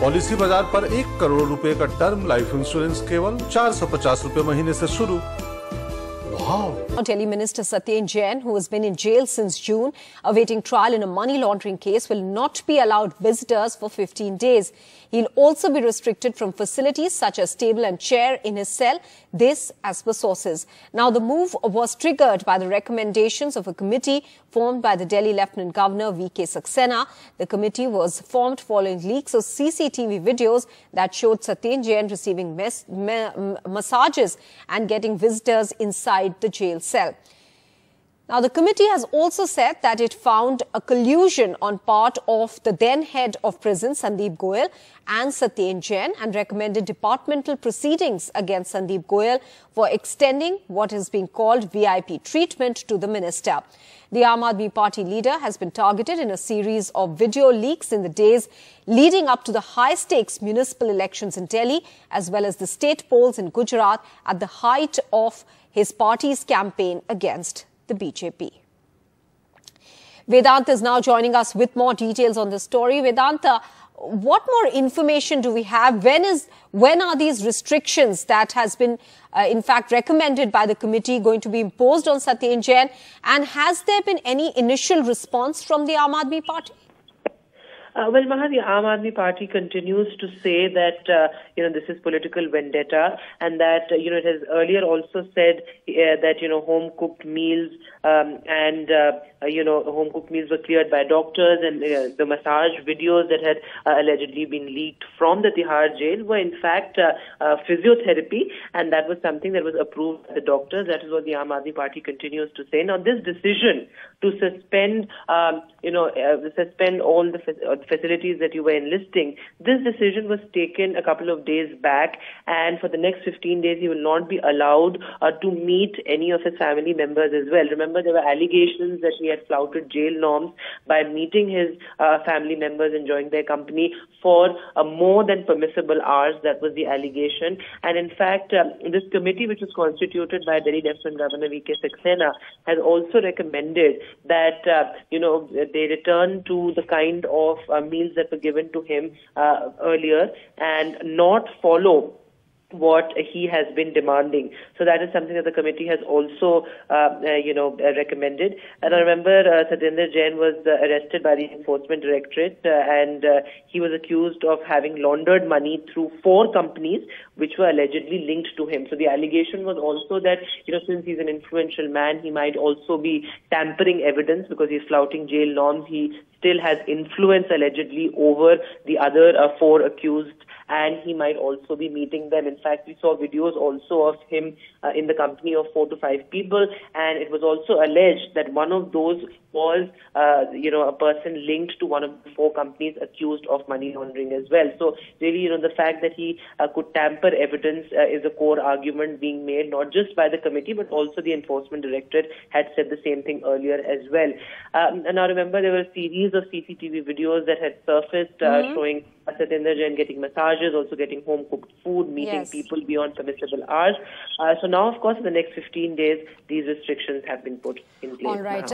Policy बाज़ार पर एक करोड़ रुपए का टर्म लाइफ इंश्योरेंस केवल चार सौ पचास रूपए महीने से शुरू। Wow. Delhi Minister Satyen Jain, who has been in jail since June, awaiting trial in a money laundering case, will not be allowed visitors for 15 days. He'll also be restricted from facilities such as table and chair in his cell. This as per sources. Now, the move was triggered by the recommendations of a committee formed by the Delhi Lieutenant Governor V.K. Saxena. The committee was formed following leaks of CCTV videos that showed Satyen Jain receiving massages and getting visitors inside the jail cell. Now, the committee has also said that it found a collusion on part of the then head of prison, Sandeep Goyal, and Satyen Jain, and recommended departmental proceedings against Sandeep Goyal for extending what is being called VIP treatment to the minister. The Aam Aadmi Party leader has been targeted in a series of video leaks in the days leading up to the high-stakes municipal elections in Delhi, as well as the state polls in Gujarat at the height of his party's campaign against the BJP. Vedant is now joining us with more details on this story. Vedanta, what more information do we have? When is when are these restrictions that has been, uh, in fact, recommended by the committee going to be imposed on Satyen Jain? And has there been any initial response from the Aam Aadmi Party? Uh, well, Maha, the Party continues to say that, uh, you know, this is political vendetta and that, uh, you know, it has earlier also said uh, that, you know, home cooked meals um, and, uh, uh, you know, home cooked meals were cleared by doctors and the massage videos that had allegedly been leaked from the Tihar jail were in fact physiotherapy and that was something that was approved by the doctors. That is what the Aam Party continues to say. Now, this decision to suspend, um, you know, suspend all the facilities that you were enlisting. This decision was taken a couple of days back, and for the next 15 days, he will not be allowed uh, to meet any of his family members as well. Remember, there were allegations that he had flouted jail norms by meeting his uh, family members, enjoying their company for uh, more than permissible hours. That was the allegation. And in fact, um, this committee, which was constituted by Delhi Lieutenant Governor V.K. Saxena, has also recommended that, uh, you know, they return to the kind of uh, meals that were given to him uh, earlier and not follow what he has been demanding. So that is something that the committee has also, uh, uh, you know, uh, recommended. And I remember uh, Satyendar Jain was uh, arrested by the Enforcement Directorate uh, and uh, he was accused of having laundered money through four companies which were allegedly linked to him. So the allegation was also that, you know, since he's an influential man, he might also be tampering evidence because he's flouting jail norms. He still has influence allegedly over the other four accused and he might also be meeting them. In fact, we saw videos also of him uh, in the company of four to five people, and it was also alleged that one of those was, uh, you know, a person linked to one of the four companies accused of money laundering as well. So really, you know, the fact that he uh, could tamper evidence uh, is a core argument being made, not just by the committee, but also the enforcement directorate had said the same thing earlier as well. Um, and now remember, there were a series of CCTV videos that had surfaced uh, mm-hmm. showing Satyendar Jain getting massages, also getting home cooked food, meeting yes. people beyond permissible hours. Uh, so now, of course, in the next 15 days, these restrictions have been put in place. All right.